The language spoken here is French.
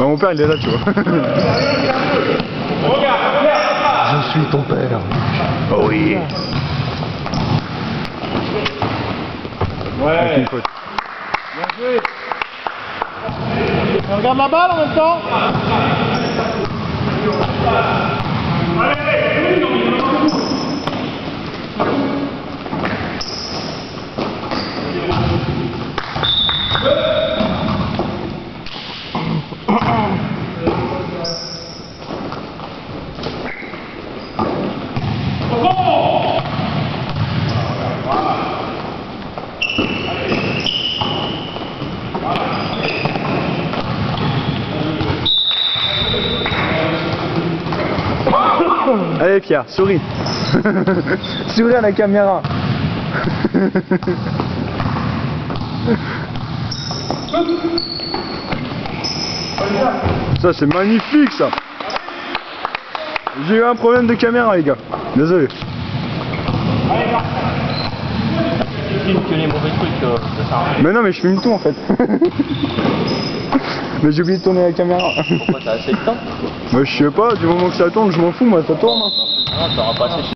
Bah, mon père il est là, tu vois. Je suis ton père. Oh oui. Avec une faute. On regarde la balle en même temps Allez Pierre, souris. souris à la caméra. ça c'est magnifique ça. J'ai eu un problème de caméra les gars. Désolé. Mais non mais je filme tout en fait. mais j'ai oublié de tourner la caméra. Pourquoi t'as assez de temps? Moi je sais pas, du moment que ça tourne, je m'en fous, moi ça tourne. hein. Non, t'auras pas assez